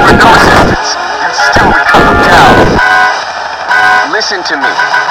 No and still. Listen to me.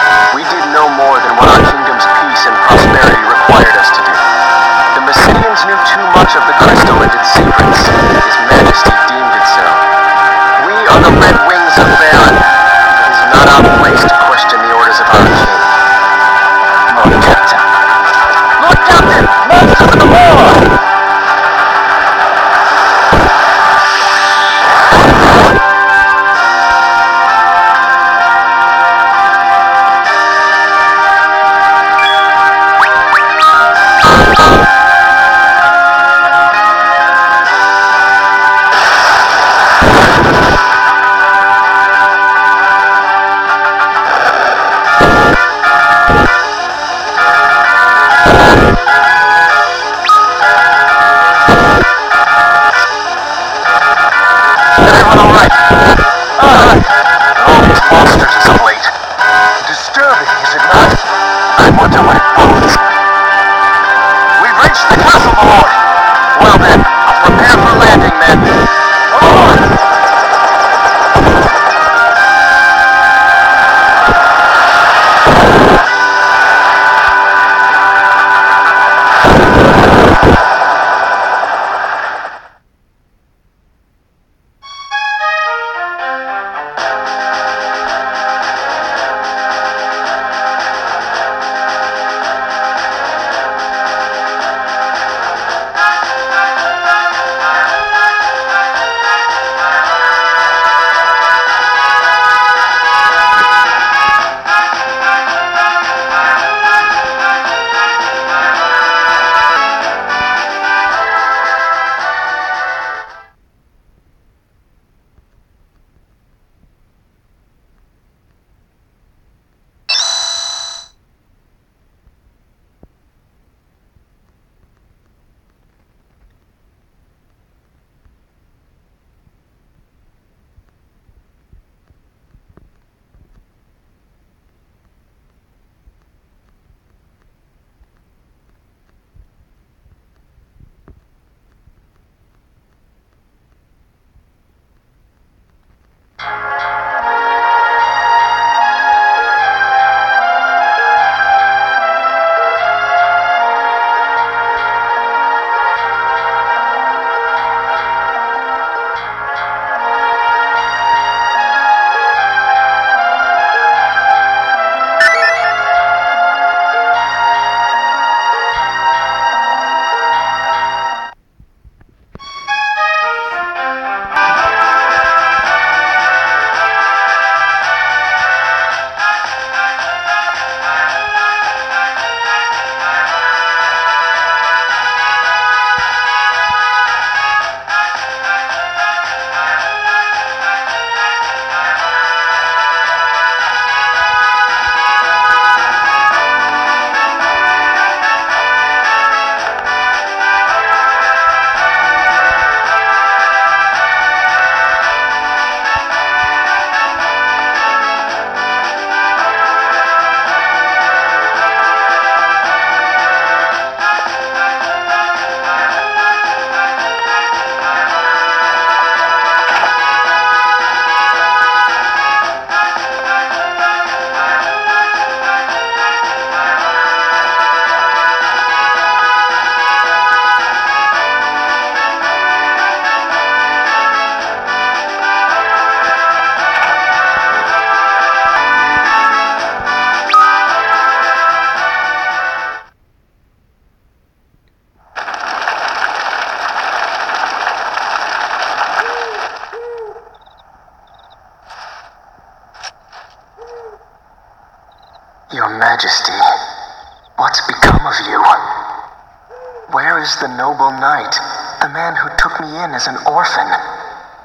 Is the noble knight, the man who took me in as an orphan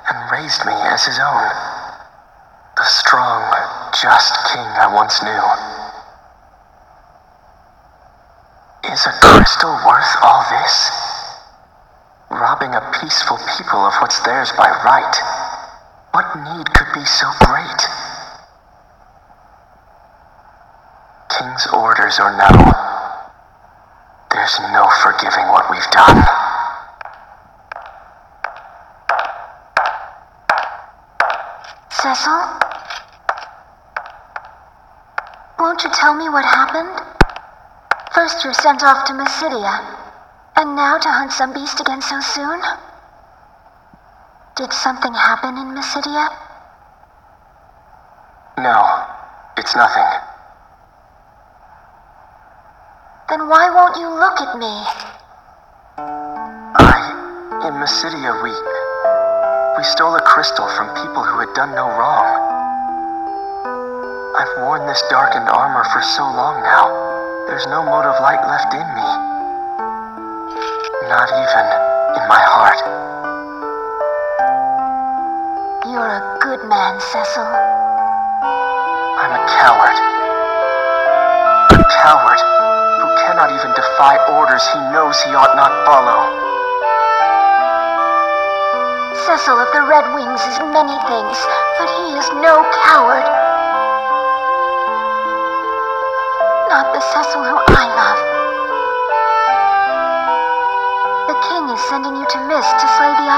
and raised me as his own? The strong, just king I once knew. Is a crystal worth all this? Robbing a peaceful people of what's theirs by right. What need could be so great? King's orders or no forgiving what we've done. Cecil? Won't you tell me what happened? First you're sent off to Mysidia, and now to hunt some beast again so soon? Did something happen in Mysidia? No, it's nothing. Then why won't you look at me? I, in Mysidia, we. We stole a crystal from people who had done no wrong. I've worn this darkened armor for so long now. There's no mote of light left in me. Not even in my heart. You're a good man, Cecil. I'm a coward. A coward cannot even defy orders he knows he ought not follow. Cecil of the Red Wings is many things, but he is no coward. Not the Cecil who I love. The king is sending you to Mist to slay the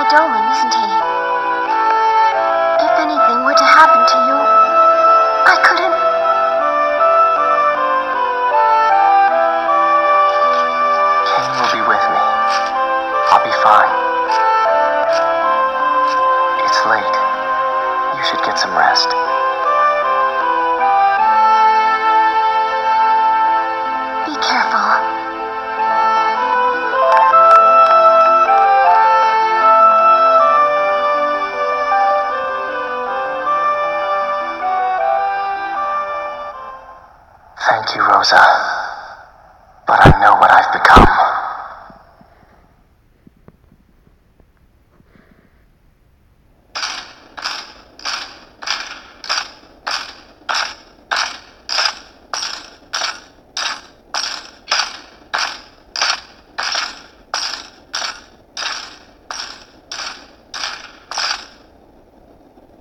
Rosa. But I know what I've become.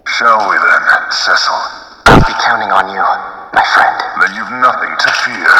Shall we then, Cecil? I'll be counting on you, my friend. Then you've nothing to fear.